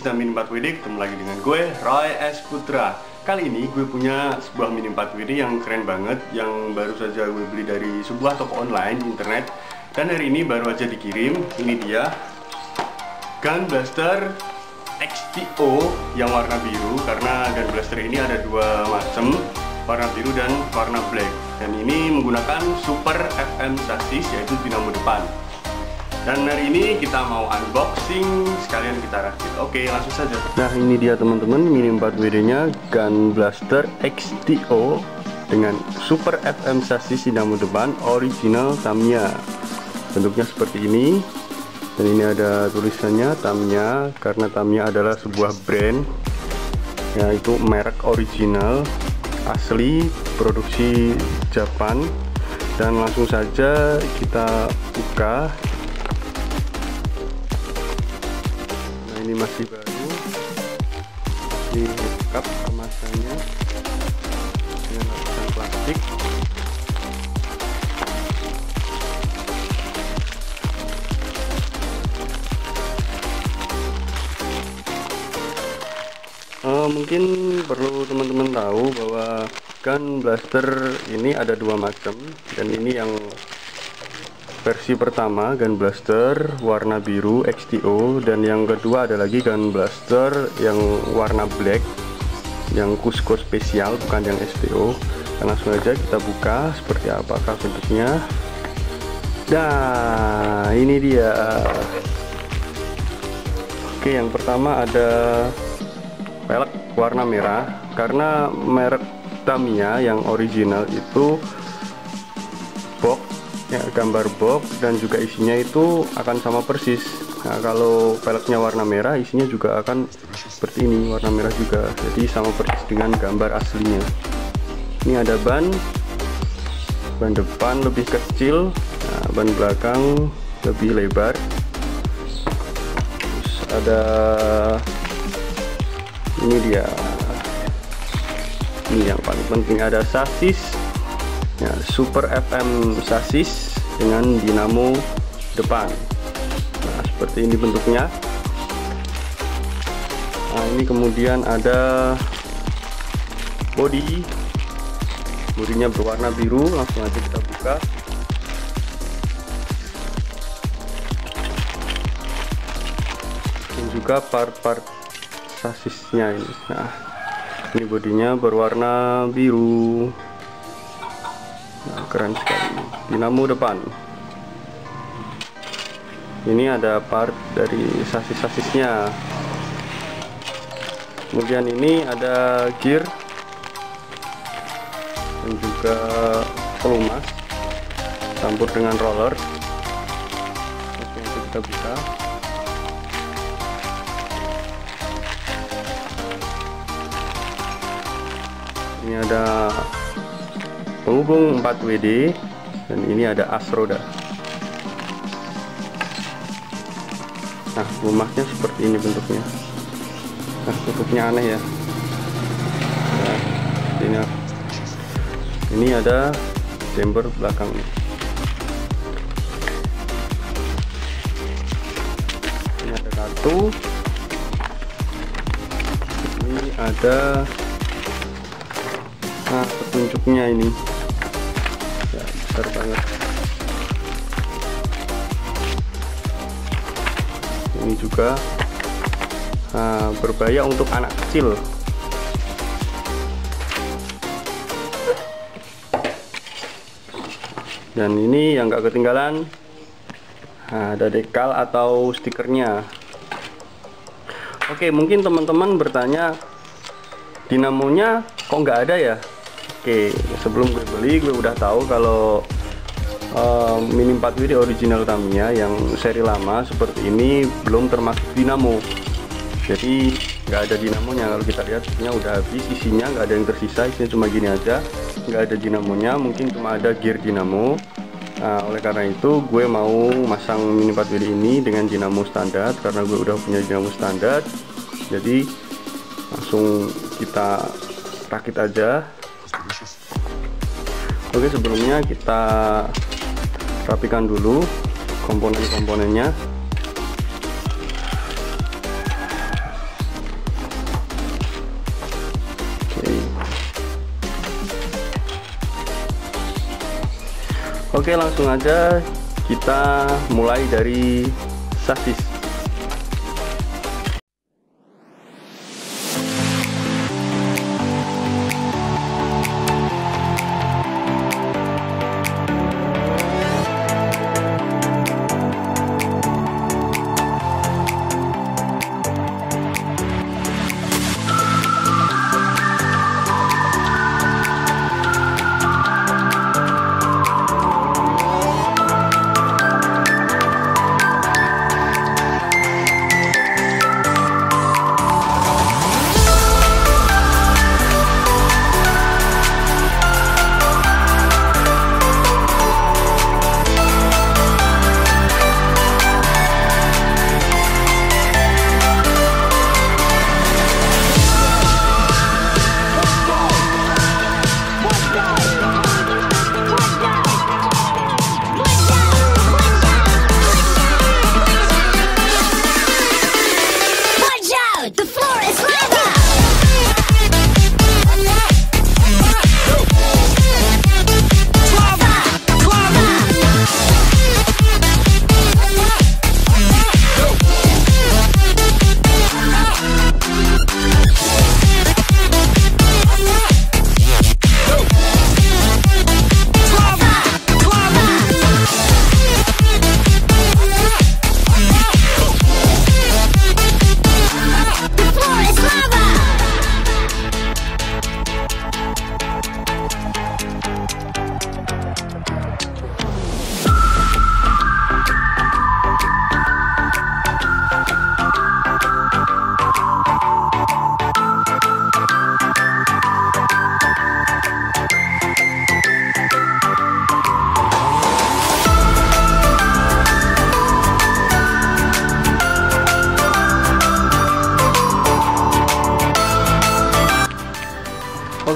Cita Mini 4WD ketemu lagi dengan gue, Roy S. Putra. Kali ini gue punya sebuah Mini 4WD yang keren banget Yang baru saja gue beli dari sebuah toko online internet. Dan hari ini baru aja dikirim, ini dia. Gun Blaster XTO yang warna biru Karena Gun Blaster ini ada dua macam Warna biru dan warna black. Dan ini menggunakan Super FM sasis yaitu dinamo depan dan hari ini kita mau unboxing sekalian kita rakit. Oke, langsung saja. Nah, ini dia teman-teman Mini 4WD-nya Gun Blaster XTO dengan Super FM sasis dinamo depan original Tamiya. Bentuknya seperti ini. Dan ini ada tulisannya Tamiya karena Tamiya adalah sebuah brand yaitu merek original asli produksi Japan dan langsung saja kita buka masih baru. Ini lengkap kemasannya. Dengan lapisan plastik. Uh, mungkin perlu teman-teman tahu bahwa gun blaster ini ada dua macam. Dan ini yang versi pertama gun blaster warna biru XTO dan yang kedua ada lagi gun blaster yang warna black yang Cusco spesial bukan yang STO dan langsung aja kita buka seperti apakah bentuknya nah ini dia. Oke yang pertama ada pelek warna merah karena merek Tamiya yang original itu ya gambar box dan juga isinya itu akan sama persis. Nah kalau peleknya warna merah isinya juga akan seperti ini warna merah juga. Jadi sama persis dengan gambar aslinya. Ini ada ban. Ban depan lebih kecil nah, ban belakang lebih lebar. Terus ada ini dia. Ini yang paling penting ada sasis ya, Super FM sasis dengan dinamo depan. Nah seperti ini bentuknya. Nah ini kemudian ada body bodinya berwarna biru langsung aja kita buka. Dan juga part-part sasisnya ini. Nah ini bodinya berwarna biru keren sekali. Dinamo depan. Ini ada part dari sasis-sasisnya. Kemudian ini ada gear. Dan juga pelumas campur dengan roller. Oke itu kita buka. Ini ada penghubung 4WD dan ini ada as roda nah rumahnya seperti ini bentuknya. Nah bentuknya aneh ya. Nah, ini ini ada chamber belakang. Ini ada kartu ini ada petunjuknya ini. Ya, besar banget. Ini juga nah, berbahaya untuk anak kecil. Dan ini yang gak ketinggalan nah, ada dekal atau stikernya. Oke mungkin teman-teman bertanya dinamonya kok nggak ada ya Oke sebelum gue beli gue udah tahu kalau uh, Mini 4 WD original Tamiya yang seri lama seperti ini belum termasuk dinamo jadi nggak ada dinamonya kalau kita lihat isinya udah habis isinya nggak ada yang tersisa isinya cuma gini aja. Nggak ada dinamonya mungkin cuma ada gear dinamo nah, oleh karena itu gue mau masang Mini 4 WD ini dengan dinamo standar karena gue udah punya dinamo standar. Jadi langsung kita rakit aja Oke, sebelumnya kita rapikan dulu komponen-komponennya. Oke. Oke, langsung aja kita mulai dari sasis.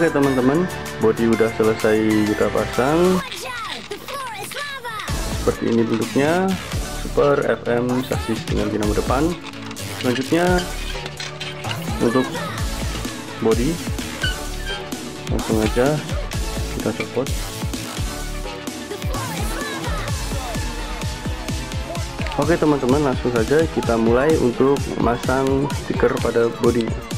Oke teman-teman, body udah selesai kita pasang. Seperti ini bentuknya, Super FM sasis dengan dinamo depan. Selanjutnya untuk body, langsung aja kita copot. Oke teman-teman, langsung saja kita mulai untuk memasang stiker pada body.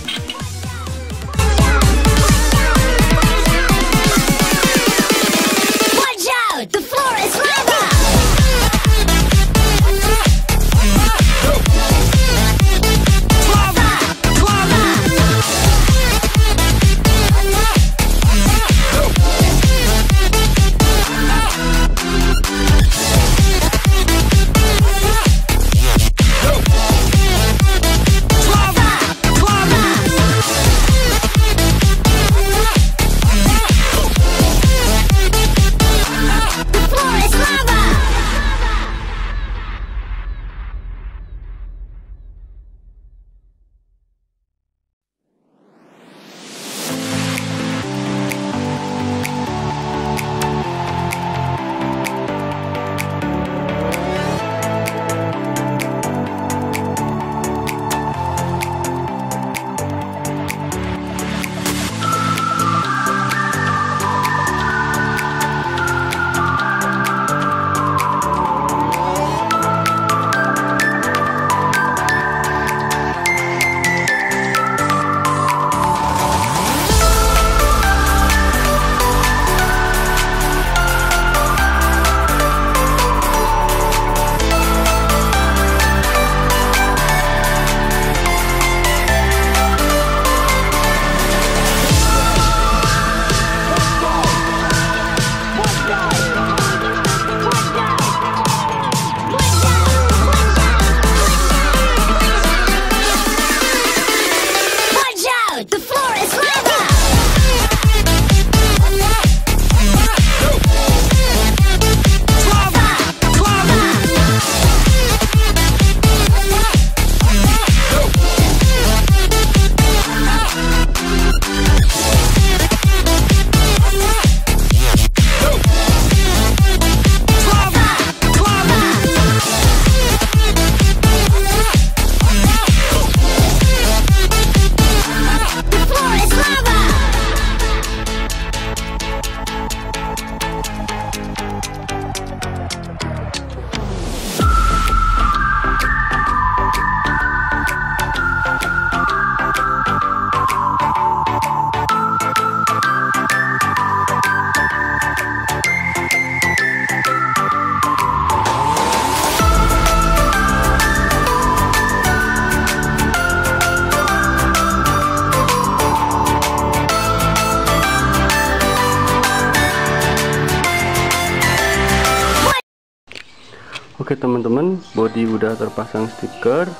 Oke teman-teman, body udah terpasang stiker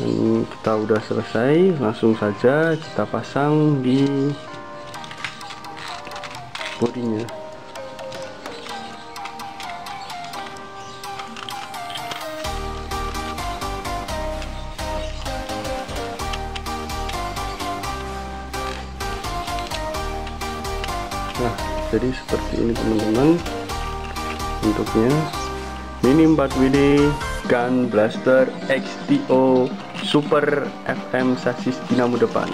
dan kita udah selesai. Langsung saja kita pasang di bodinya. Nah, jadi seperti ini teman-teman bentuknya Mini 4WD Gun Blaster XTO Super FM sasis dinamo depan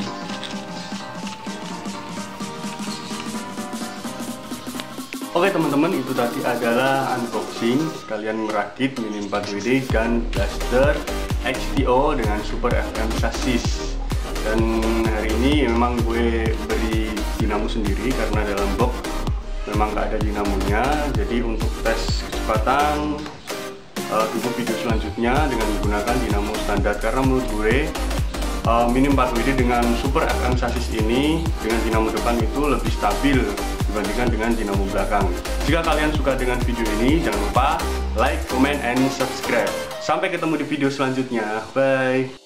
Oke teman-teman itu tadi adalah unboxing. Kalian merakit Mini 4WD Gun Blaster XTO dengan Super FM sasis. Dan hari ini memang gue beri dinamo sendiri karena dalam box memang nggak ada dinamonya jadi untuk tes kecepatan tunggu video selanjutnya dengan menggunakan dinamo standar. Karena menurut gue uh, Mini 4WD dengan Super FM sasis ini dengan dinamo depan itu lebih stabil dibandingkan dengan dinamo belakang. Jika kalian suka dengan video ini jangan lupa like, comment, and subscribe. Sampai ketemu di video selanjutnya. Bye